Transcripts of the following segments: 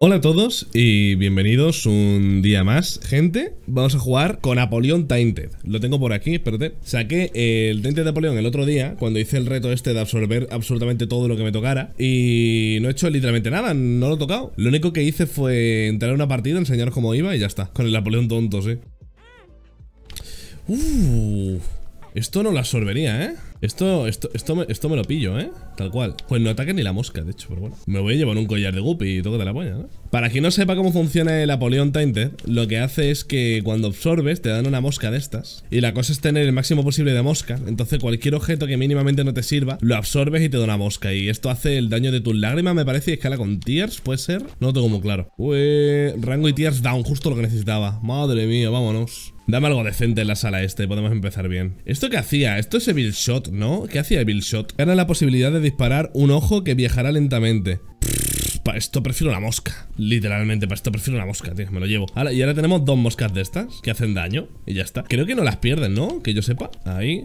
Hola a todos y bienvenidos un día más, gente. Vamos a jugar con Apollon Tainted. Lo tengo por aquí, espérate. Saqué el Tainted de Apollon el otro día, cuando hice el reto este de absorber absolutamente todo lo que me tocara. Y no he hecho literalmente nada, no lo he tocado. Lo único que hice fue entrar a una partida, enseñaros cómo iba y ya está. Con el Apollon tonto, sí. Uh, esto no lo absorbería, ¿eh? Esto, esto, esto, me, esto me lo pillo, ¿eh? Tal cual. Pues no ataque ni la mosca, de hecho, pero bueno. Me voy a llevar un collar de guppy y todo de la polla, ¿no? Para quien no sepa cómo funciona el Apollon Tainted, lo que hace es que cuando absorbes te dan una mosca de estas. Y la cosa es tener el máximo posible de mosca. Entonces cualquier objeto que mínimamente no te sirva, lo absorbes y te da una mosca. Y esto hace el daño de tus lágrimas, me parece, y escala con tiers, ¿puede ser? No lo tengo muy claro. Uy, rango y tiers down, justo lo que necesitaba. Madre mía, vámonos. Dame algo decente en la sala este, podemos empezar bien. ¿Esto qué hacía? Esto es Evil Shot, ¿no? ¿Qué hacía Evil Shot? Gana la posibilidad de disparar un ojo que viajará lentamente. para esto prefiero la mosca. Literalmente, para esto prefiero la mosca, tío. Me lo llevo. y ahora tenemos dos moscas de estas que hacen daño. Y ya está. Creo que no las pierden, ¿no? Que yo sepa. Ahí.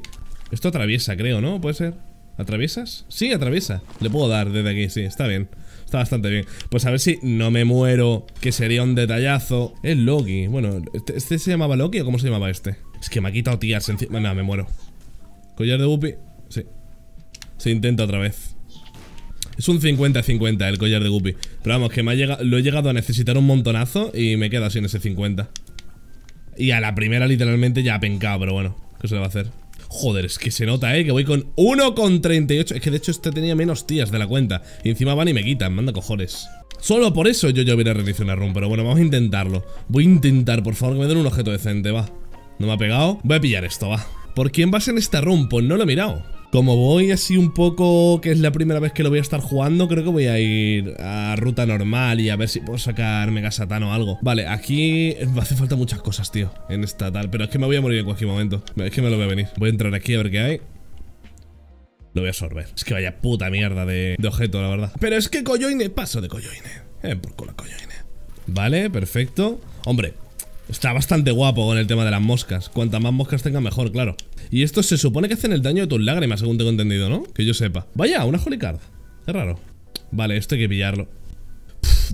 Esto atraviesa, creo, ¿no? ¿Puede ser? ¿Atraviesas? Sí, atraviesa. Le puedo dar desde aquí, sí, está bien. Está bastante bien. Pues a ver si no me muero, que sería un detallazo. Es Loki. Bueno, ¿este, ¿este, se llamaba Loki o cómo se llamaba este? Es que me ha quitado tías encima. No, me muero. Collar de Guppy. Sí. Se intenta otra vez. Es un 50-50 el collar de Guppy. Pero vamos, que me ha lo he llegado a necesitar un montonazo y me queda sin ese 50. Y a la primera literalmente ya ha pencado, pero bueno, ¿qué se le va a hacer? Joder, es que se nota, ¿eh? Que voy con 1,38 Es que de hecho este tenía menos tías de la cuenta Y encima van y me quitan, manda cojones Solo por eso yo ya hubiera reiniciado una run Pero bueno, vamos a intentarlo Voy a intentar, por favor, que me den un objeto decente, va No me ha pegado Voy a pillar esto, va ¿Por quién vas en esta run? Pues no lo he mirado como voy así un poco, que es la primera vez que lo voy a estar jugando, creo que voy a ir a ruta normal y a ver si puedo sacar Mega Satán o algo. Vale, aquí me hace falta muchas cosas, tío, en esta tal. Pero es que me voy a morir en cualquier momento. Es que me lo voy a venir. Voy a entrar aquí a ver qué hay. Lo voy a absorber. Es que vaya puta mierda de, objeto, la verdad. Pero es que Coyoine, paso de Coyoine. Eh, por culo Coyoine. Vale, perfecto. Hombre, Está bastante guapo con el tema de las moscas. Cuantas más moscas tenga, mejor, claro. Y estos se supone que hacen el daño de tus lágrimas, según tengo entendido, ¿no? Que yo sepa. Vaya, una Holy Card. Raro. Vale, esto hay que pillarlo.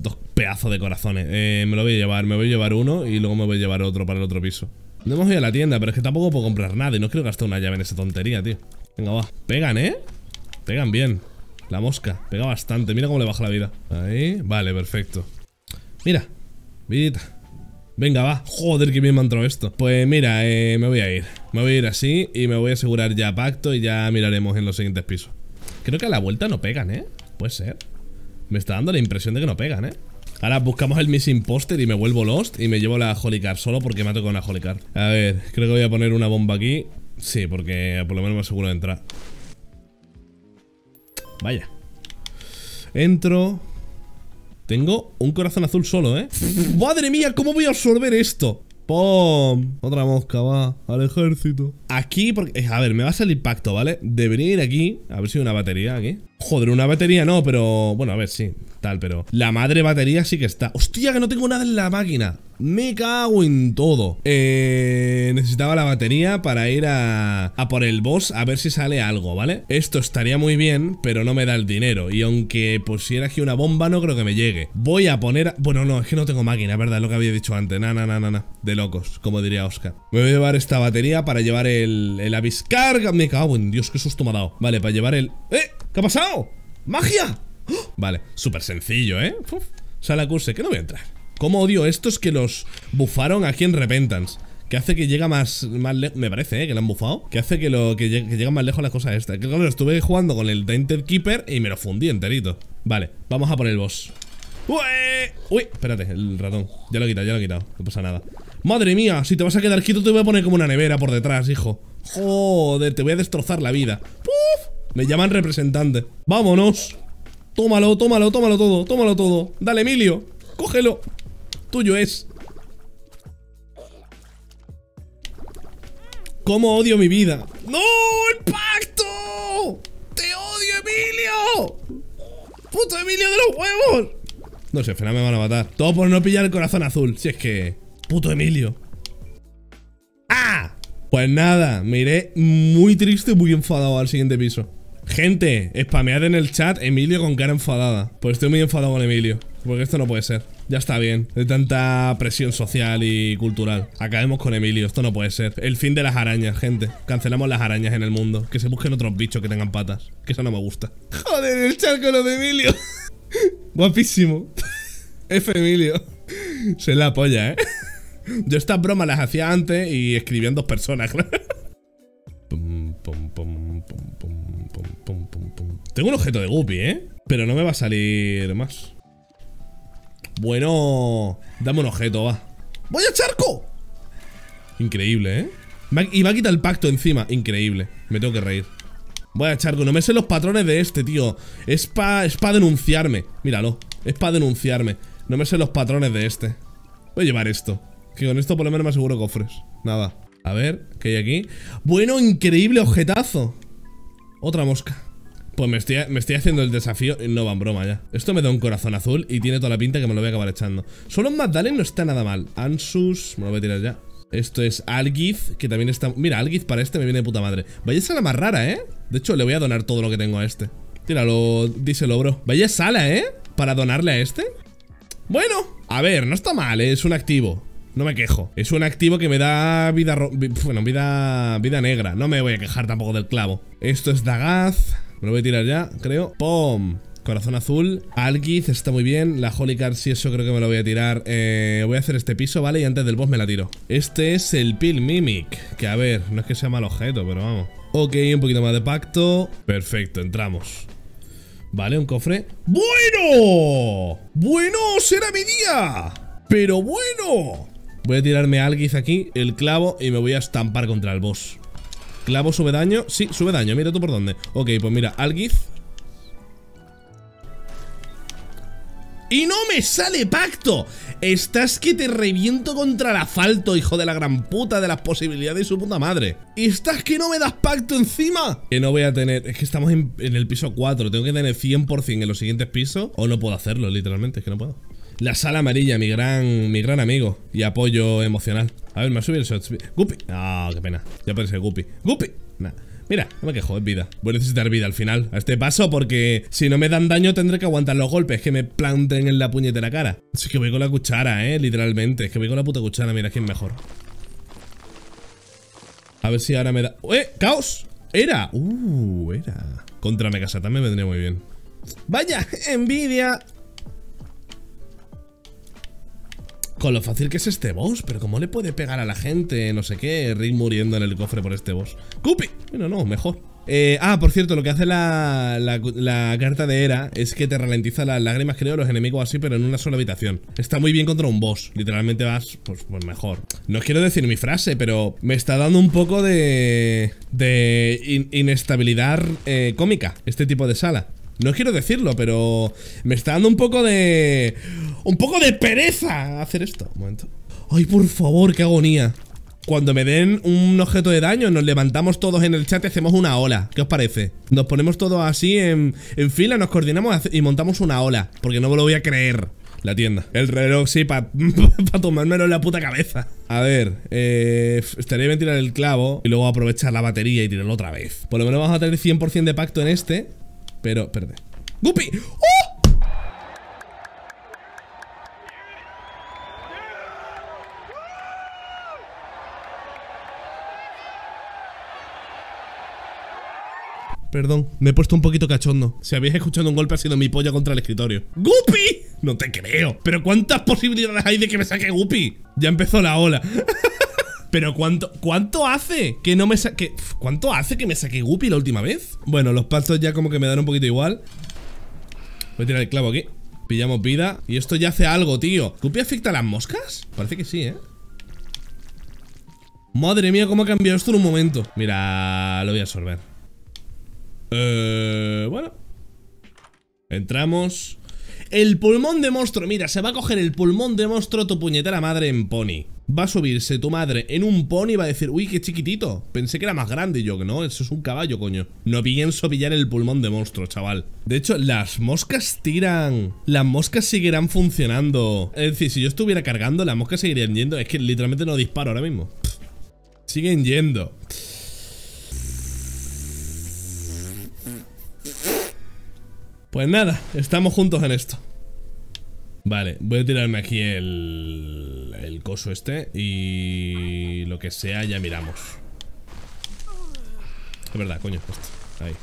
dos pedazos de corazones. Eh, me lo voy a llevar. Me voy a llevar uno y luego me voy a llevar otro para el otro piso. No hemos ido a la tienda, pero es que tampoco puedo comprar nada y no quiero gastar una llave en esa tontería, tío. Venga, va. Pegan, ¿eh? Pegan bien. La mosca. Pega bastante. Mira cómo le baja la vida. Ahí. Vale, perfecto. Mira. Vidita. Venga, va. Joder, que bien me ha entrado esto. Pues mira, eh, me voy a ir. Me voy a ir así y me voy a asegurar ya pacto y ya miraremos en los siguientes pisos. Creo que a la vuelta no pegan, ¿eh? Puede ser. Me está dando la impresión de que no pegan, ¿eh? Ahora buscamos el Missing Poster y me vuelvo Lost y me llevo la Holy Card solo porque me ha tocado una Holy Card. A ver, creo que voy a poner una bomba aquí. Sí, porque por lo menos me aseguro de entrar. Vaya. Entro. Tengo un corazón azul solo, ¿eh? ¡Madre mía! ¿Cómo voy a absorber esto? ¡Pum! Otra mosca, va, al ejército Aquí, porque, a ver, me va a salir pacto, ¿vale? Debería ir aquí, a ver si hay una batería aquí Joder, una batería no, pero... Bueno, a ver, sí, tal, pero... La madre batería sí que está ¡Hostia, que no tengo nada en la máquina! Me cago en todo. Eh, necesitaba la batería para ir a, a por el boss a ver si sale algo, ¿vale? Esto estaría muy bien, pero no me da el dinero. Y aunque pusiera aquí una bomba, no creo que me llegue. Voy a poner... Bueno, no, es que no tengo máquina, ¿verdad? Lo que había dicho antes. Na, na, na, na, na. De locos, como diría Oscar. Me voy a llevar esta batería para llevar el, el aviscar. Me cago en Dios, qué susto me ha dado. Vale, para llevar el... ¡Eh! ¿Qué ha pasado? ¡Magia! ¡Oh! Vale, súper sencillo, ¿eh? Uf. Sala curse, que no voy a entrar. Cómo odio estos que los bufaron aquí en Repentance. Que hace que llega más, más lejos. Me parece, ¿eh? Que lo han bufado. Que hace que, lo, que, llega más lejos las cosas estas. Que claro, estuve jugando con el Tainted Keeper y me lo fundí enterito. Vale, vamos a por el boss. ¡Uy! Uy, espérate, el ratón. Ya lo he quitado, ya lo he quitado. No pasa nada. Madre mía, si te vas a quedar quieto te voy a poner como una nevera por detrás, hijo. Joder, te voy a destrozar la vida. ¡Puf! Me llaman representante. Vámonos. Tómalo, tómalo, tómalo todo, tómalo todo. Dale, Emilio. Cógelo. Tuyo es. ¿Cómo odio mi vida? ¡No! ¡El pacto! ¡Te odio, Emilio! ¡Puto Emilio de los huevos! No sé, final me van a matar. Todo por no pillar el corazón azul. Si es que... ¡Puto Emilio! ¡Ah! Pues nada, me iré muy triste, muy enfadado al siguiente piso. Gente, spamead en el chat Emilio con cara enfadada. Pues estoy muy enfadado con Emilio. Porque esto no puede ser. Ya está bien. De tanta presión social y cultural. Acabemos con Emilio. Esto no puede ser. El fin de las arañas, gente. Cancelamos las arañas en el mundo. Que se busquen otros bichos que tengan patas. Que eso no me gusta. Joder, el charco lo de Emilio. Guapísimo. F Emilio. Se la polla, ¿eh? Yo estas bromas las hacía antes y escribían dos personas, Tengo un objeto de Guppy, ¿eh? Pero no me va a salir más. Bueno, dame un objeto, va. ¡Vaya charco! Increíble, ¿eh? Y va a quitar el pacto encima. Increíble. Me tengo que reír. Vaya charco, no me sé los patrones de este, tío. Es para es pa denunciarme. Míralo. Es para denunciarme. No me sé los patrones de este. Voy a llevar esto. Que con esto por lo menos me aseguro cofres. Nada. A ver, ¿qué hay aquí? Bueno, increíble objetazo. Otra mosca. Pues me estoy, me estoy haciendo el desafío No va en broma ya Esto me da un corazón azul y tiene toda la pinta que me lo voy a acabar echando Solo en Magdalen no está nada mal Ansus, me lo voy a tirar ya Esto es Algiz, que también está... Mira, Algiz para este me viene de puta madre Vaya sala más rara, ¿eh? De hecho, le voy a donar todo lo que tengo a este Tíralo, díselo, bro Vaya sala, ¿eh? Para donarle a este Bueno, a ver, no está mal, ¿eh? es un activo no me quejo. Es un activo que me da vida... Bueno, vida... Vida negra. No me voy a quejar tampoco del clavo. Esto es Dagaz. Me lo voy a tirar ya, creo. ¡Pum! Corazón azul. Algiz está muy bien. La Holy Card, sí, eso creo que me lo voy a tirar. Eh, voy a hacer este piso, ¿vale? Y antes del boss me la tiro. Este es el Pil Mimic. Que a ver, no es que sea mal objeto, pero vamos. Ok, un poquito más de pacto. Perfecto, entramos. Vale, un cofre. ¡Bueno! ¡Bueno! ¡Será mi día! ¡Pero bueno! Voy a tirarme Algiz aquí, el clavo, y me voy a estampar contra el boss. Clavo sube daño. Sí, sube daño. Mira tú por dónde. Ok, pues mira, Algiz. ¡Y no me sale pacto! Estás que te reviento contra el asfalto, hijo de la gran puta de las posibilidades de su puta madre. ¿Estás que no me das pacto encima? Que no voy a tener... Es que estamos en, en el piso 4. Tengo que tener 100% en los siguientes pisos. O no puedo hacerlo, literalmente. Es que no puedo. La sala amarilla, mi gran, mi gran amigo y apoyo emocional. A ver, me ha subido el shot. Guppy. Ah, qué pena. Ya ser Guppy. Guppy. Mira, no me quejo, es vida. Voy a necesitar vida al final, a este paso, porque si no me dan daño tendré que aguantar los golpes que me planten en la puñetera cara. Es que voy con la cuchara, eh, literalmente. Es que voy con la puta cuchara, mira quién mejor. A ver si ahora me da... ¡Eh! ¡Caos! ¡Era! ¡Uh! Era. Contra Megasatan me vendría muy bien. ¡Vaya! ¡Envidia! Con lo fácil que es este boss, pero ¿cómo le puede pegar a la gente? No sé qué, Rick muriendo en el cofre por este boss. ¡Cupi! Bueno, no, mejor. Eh, ah, por cierto, lo que hace la, la, carta de Era es que te ralentiza las lágrimas, creo, los enemigos así, pero en una sola habitación. Está muy bien contra un boss. Literalmente vas, pues, pues mejor. No quiero decir mi frase, pero me está dando un poco de... de inestabilidad eh, cómica este tipo de sala. No quiero decirlo, pero me está dando un poco de... Un poco de pereza hacer esto. Un momento. Ay, por favor, qué agonía. Cuando me den un objeto de daño, nos levantamos todos en el chat y hacemos una ola. ¿Qué os parece? Nos ponemos todos así en, fila, nos coordinamos y montamos una ola. Porque no me lo voy a creer. La tienda. El reloj, sí, para pa tomármelo en la puta cabeza. A ver, eh, estaría bien tirar el clavo y luego aprovechar la batería y tirarlo otra vez. Por lo menos vamos a tener 100% de pacto en este. Pero, espérate. ¡Guppy! ¡Oh! Perdón, me he puesto un poquito cachondo. Si habéis escuchado un golpe ha sido mi polla contra el escritorio. ¡Guppy! No te creo. ¿Pero cuántas posibilidades hay de que me saque Guppy? Ya empezó la ola. Pero ¿cuánto, cuánto hace que no me saque... ¿Cuánto hace que me saque Guppy la última vez? Bueno, los pasos ya como que me dan un poquito igual. Voy a tirar el clavo aquí. Pillamos vida. Y esto ya hace algo, tío. ¿Guppy afecta a las moscas? Parece que sí, ¿eh? Madre mía, cómo ha cambiado esto en un momento. Mira, lo voy a absorber. Eh, bueno. Entramos. El pulmón de monstruo. Mira, se va a coger el pulmón de monstruo tu puñetera madre en pony. Va a subirse tu madre en un pony y va a decir, uy, qué chiquitito. Pensé que era más grande yo, que no, eso es un caballo, coño. No pienso pillar el pulmón de monstruo, chaval. De hecho, las moscas tiran. Las moscas seguirán funcionando. Es decir, si yo estuviera cargando, las moscas seguirían yendo. Es que literalmente no disparo ahora mismo. Siguen yendo. Pues nada, estamos juntos en esto. Vale, voy a tirarme aquí el, el coso este y lo que sea ya miramos. Es verdad, coño, esto. Ahí.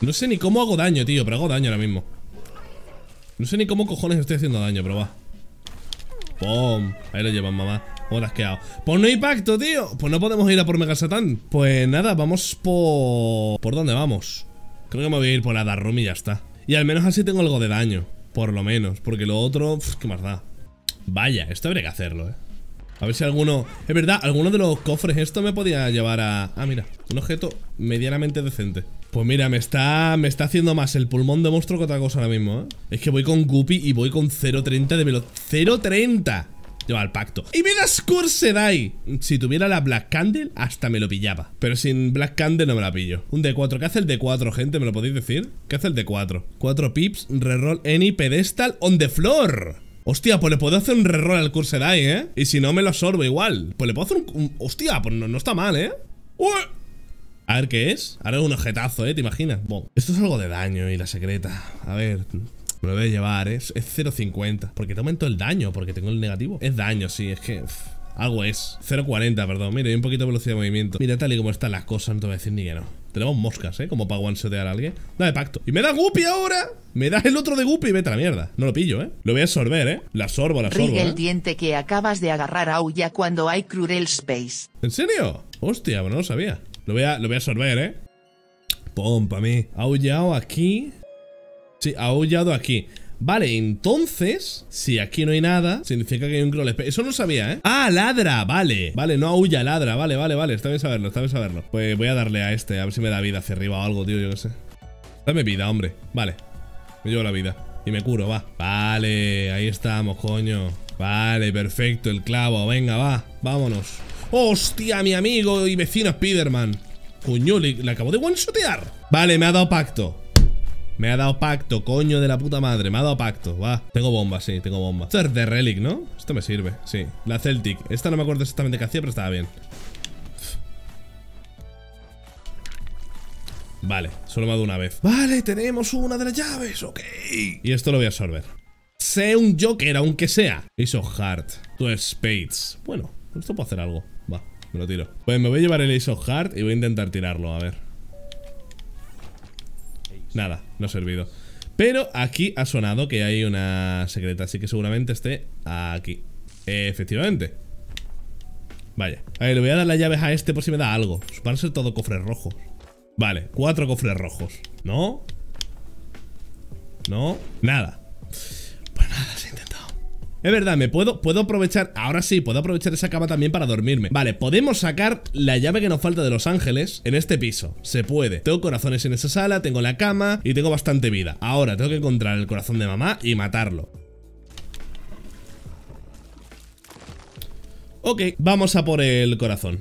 No sé ni cómo hago daño, tío, pero hago daño ahora mismo. No sé ni cómo cojones estoy haciendo daño, pero va. ¡Pum! Ahí lo llevan, mamá. ¿Cómo te has quedado? Pues no hay pacto, tío. Pues no podemos ir a por Mega Satán. Pues nada, vamos por... ¿Por dónde vamos? Creo que me voy a ir por la Darrum y ya está. Y al menos así tengo algo de daño. Por lo menos. Porque lo otro... ¿Qué más da? Vaya, esto habría que hacerlo, eh. A ver si alguno... Es verdad, alguno de los cofres esto me podía llevar a... Ah, mira, un objeto medianamente decente Pues mira, me está me está haciendo más el pulmón de monstruo que otra cosa ahora mismo, ¿eh? Es que voy con Guppy y voy con 0.30 de velocidad ¡0.30! Lleva el pacto ¡Y me das Sedai! Si tuviera la Black Candle, hasta me lo pillaba Pero sin Black Candle no me la pillo Un D4, ¿qué hace el D4, gente? ¿Me lo podéis decir? ¿Qué hace el D4? 4 pips, reroll any pedestal on the floor Hostia, pues le puedo hacer un reroll al Cursedai, ¿eh? Y si no, me lo absorbo igual. Pues le puedo hacer un... hostia, pues no, está mal, ¿eh? A ver qué es. Ahora es un objetazo, ¿eh? ¿Te imaginas? Bueno, esto es algo de daño y la secreta. A ver, me lo voy a llevar, ¿eh? es 0.50. Porque te aumento el daño, porque tengo el negativo. Es daño, sí, es que... algo es. 0.40, perdón. Mira, hay un poquito de velocidad de movimiento. Mira, tal y como están las cosas, no te voy a decir ni que no. Tenemos moscas, ¿eh? Como para one-shotear a alguien. Dale pacto. ¡Y me da Guppy ahora! Me da el otro de Guppy vete a la mierda. No lo pillo, ¿eh? Lo voy a absorber, ¿eh? La sorbo, la sorbo, el ¿eh? diente que acabas de agarrar aulla cuando hay Cruel Space. ¿En serio? Hostia, bueno, no lo sabía. Lo voy a, lo voy a absorber, ¿eh? Pum, para mí. Aullado aquí. Sí, aullado aquí. Vale, entonces, si aquí no hay nada, significa que hay un crawl Eso no sabía, ¿eh? ¡Ah, ladra! Vale. Vale, no aúlla, ladra. Vale, vale, vale. Está bien saberlo, está bien saberlo. Pues voy a darle a este, a ver si me da vida hacia arriba o algo, tío, yo qué sé. Dame vida, hombre. Vale. Me llevo la vida. Y me curo, va. Vale, ahí estamos, coño. Vale, perfecto, el clavo. Venga, va. Vámonos. ¡Hostia, mi amigo y vecino Spiderman! Coño, le, le acabo de one-shotear. Vale, me ha dado pacto. Me ha dado pacto, coño de la puta madre. Me ha dado pacto, va. Tengo bomba, sí, tengo bomba. Esto es de Relic, ¿no? Esto me sirve, sí. La Celtic. Esta no me acuerdo exactamente qué hacía, pero estaba bien. Vale, solo me ha dado una vez. Vale, tenemos una de las llaves, ok. Y esto lo voy a absorber. Sé un Joker, aunque sea. Ace Heart. Two Spades. Bueno, esto puedo hacer algo. Va, me lo tiro. Pues me voy a llevar el Ace of Heart y voy a intentar tirarlo, a ver. Nada, no ha servido. Pero aquí ha sonado que hay una secreta, así que seguramente esté aquí. efectivamente. Vaya. A ver, le voy a dar las llaves a este por si me da algo. Van ser todo cofres rojos. Vale, cuatro cofres rojos. ¿No? ¿No? Nada. Es verdad, me puedo, puedo aprovechar, ahora sí, puedo aprovechar esa cama también para dormirme. Vale, podemos sacar la llave que nos falta de los ángeles en este piso. Se puede, tengo corazones en esa sala, tengo la cama y tengo bastante vida. Ahora tengo que encontrar el corazón de mamá y matarlo. Ok, vamos a por el corazón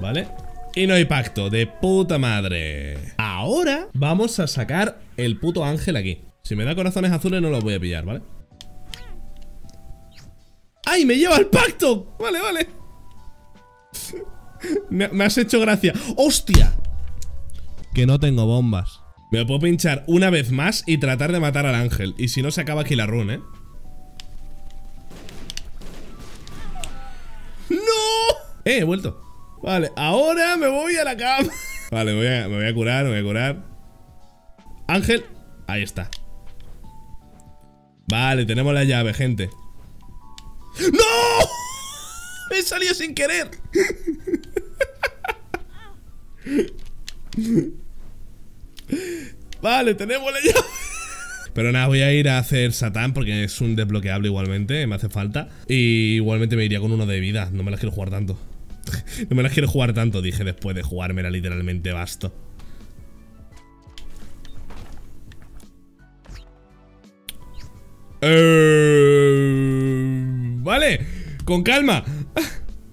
¿Vale? Y no hay pacto, de puta madre Ahora vamos a sacar el puto ángel aquí Si me da corazones azules no los voy a pillar, ¿vale? ¡Ay, me lleva el pacto! Vale, vale me, has hecho gracia ¡Hostia! Que no tengo bombas Me puedo pinchar una vez más y tratar de matar al ángel Y si no se acaba aquí la run, ¿eh? ¡No! Eh, he vuelto Vale, ahora me voy a la cama. Vale, me voy a, me voy a curar, me voy a curar. Ángel. Ahí está. Vale, tenemos la llave, gente. ¡No! Me salió sin querer. Vale, tenemos la llave. Pero nada, voy a ir a hacer Satán porque es un desbloqueable igualmente, me hace falta. Y igualmente me iría con uno de vida, no me las quiero jugar tanto. No me las quiero jugar tanto, dije después de jugármela literalmente basto. Eh, vale, con calma.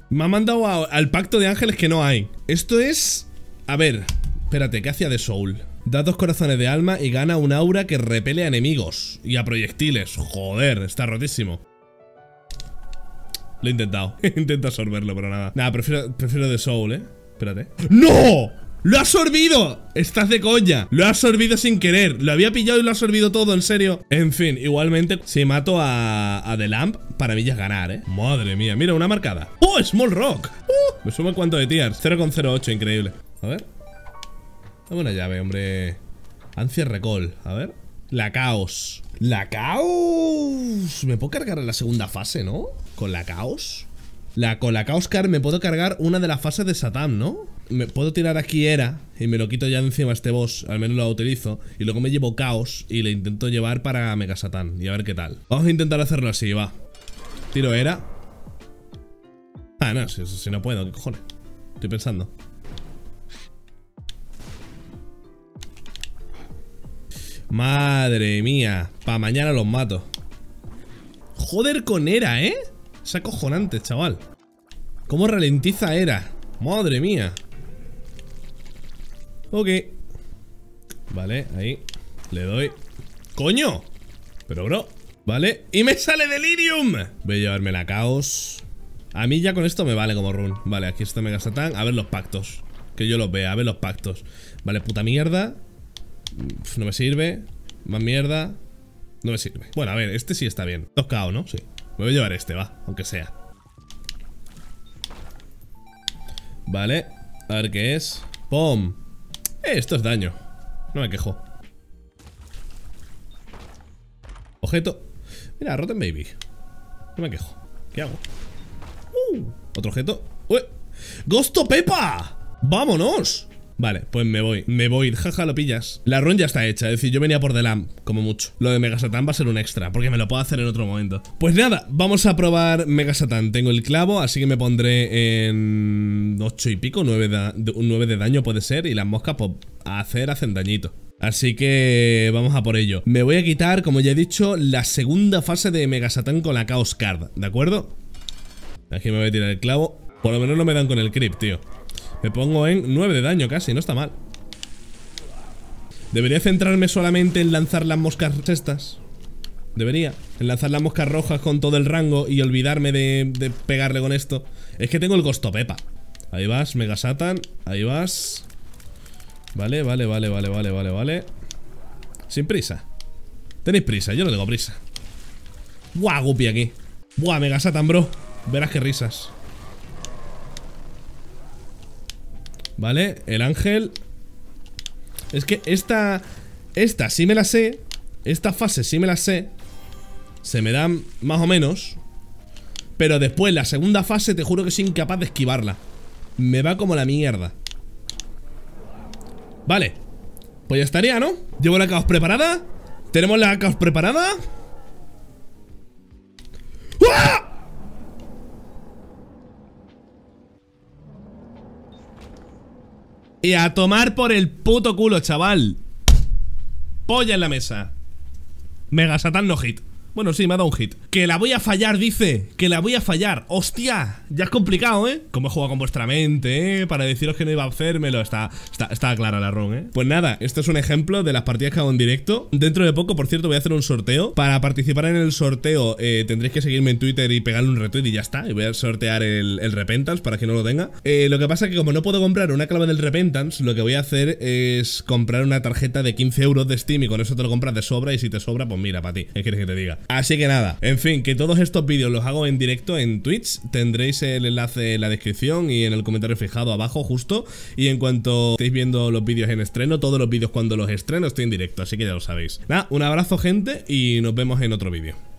Me ha mandado al pacto de ángeles que no hay. Esto es... A ver, espérate, ¿qué hacía de Soul? Da dos corazones de alma y gana un aura que repele a enemigos y a proyectiles. Joder, está rotísimo. Lo he intentado. Intento absorberlo, pero nada. Nada, prefiero, prefiero de Soul, ¿eh? Espérate. ¡No! ¡Lo ha absorbido! Estás de coña. Lo ha absorbido sin querer. Lo había pillado y lo ha absorbido todo, en serio. En fin, igualmente, si mato a, a The Lamp, para mí ya es ganar, ¿eh? Madre mía. Mira, una marcada. ¡Oh, Small Rock! ¡Uh! me suma cuánto de tiers. 0,08, increíble. A ver. Dame una llave, hombre. Ansia Recall. A ver. La Caos. La Caos. Me puedo cargar en la segunda fase, ¿no? Con la Caos. La, con la Caos Card me puedo cargar una de las fases de Satan, ¿no? Me puedo tirar aquí Era y me lo quito ya encima este boss, al menos lo utilizo. Y luego me llevo Caos y le intento llevar para Mega Satan y a ver qué tal. Vamos a intentar hacerlo así, va. Tiro Era. Ah, no, si, si no puedo, ¿qué cojones? Estoy pensando. Madre mía, pa' mañana los mato. Joder con Era, ¿eh? Es acojonante, chaval. ¿Cómo ralentiza Era? Madre mía. Ok. Vale, ahí. Le doy. ¡Coño! Pero, bro. Vale. ¡Y me sale Delirium! Voy a llevarme la caos. A mí ya con esto me vale como run. Vale, aquí está Mega Satán. A ver los pactos. Que yo los vea, a ver los pactos. Vale, puta mierda. no me sirve. Más mierda. No me sirve. Bueno, a ver, este sí está bien. 2 KO, ¿no? Sí. Me voy a llevar este, va, aunque sea Vale, a ver qué es ¡Pum! Eh, esto es daño No me quejo Objeto Mira, Rotten Baby No me quejo ¿Qué hago? Uh, Otro objeto ¡Uy! ¡Gosto Pepa! ¡Vámonos! Vale, pues me voy, me voy, jaja, lo pillas. La run ya está hecha, es decir, yo venía por Delam Como mucho, lo de Mega Satan va a ser un extra Porque me lo puedo hacer en otro momento. Pues nada, vamos a probar Mega Satan Tengo el clavo, así que me pondré en 8 y pico, 9 de, 9 de daño puede ser Y las moscas, pues, a hacer hacen dañito. Así que vamos a por ello. Me voy a quitar, como ya he dicho, la segunda fase de Mega Satan con la Chaos Card ¿De acuerdo? Aquí me voy a tirar el clavo. Por lo menos no me dan con el creep, tío me pongo en 9 de daño casi, no está mal. Debería centrarme solamente en lanzar las moscas estas Debería. En lanzar las moscas rojas con todo el rango Y olvidarme de, pegarle con esto. Es que tengo el Gosto Pepa Ahí vas, Mega Satan. Ahí vas. Vale, vale, vale, vale, vale, vale, vale. Sin prisa. Tenéis prisa, yo no tengo prisa. Buah, Guppy aquí. Buah, Mega Satan, bro. Verás qué risas ¿Vale? El ángel Es que esta Esta sí me la sé Esta fase sí me la sé Se me dan más o menos Pero después la segunda fase Te juro que soy incapaz de esquivarla Me va como la mierda Vale Pues ya estaría, ¿no? Llevo la caos preparada Tenemos la caos preparada Y a tomar por el puto culo, chaval. Polla en la mesa. Mega Satan no hit. Bueno, sí, me ha dado un hit. Que la voy a fallar, dice. Que la voy a fallar. ¡Hostia! Ya es complicado, ¿eh? Como he jugado con vuestra mente, ¿eh? Para deciros que no iba a hacérmelo. Está, está, está clara la run, ¿eh? Pues nada, esto es un ejemplo de las partidas que hago en directo. Dentro de poco, por cierto, voy a hacer un sorteo. Para participar en el sorteo, eh, tendréis que seguirme en Twitter y pegarle un retweet y ya está. Y voy a sortear el, el Repentance para que no lo tenga. Eh, lo que pasa es que como no puedo comprar una clave del Repentance, lo que voy a hacer es comprar una tarjeta de 15 euros de Steam y con eso te lo compras de sobra. Y si te sobra, pues mira, para ti. ¿Qué quieres que te diga? Así que nada, en fin, que todos estos vídeos los hago en directo en Twitch. Tendréis el enlace en la descripción y en el comentario fijado abajo justo. Y en cuanto estéis viendo los vídeos en estreno, todos los vídeos cuando los estreno estoy en directo, así que ya lo sabéis. Nada, un abrazo gente y nos vemos en otro vídeo.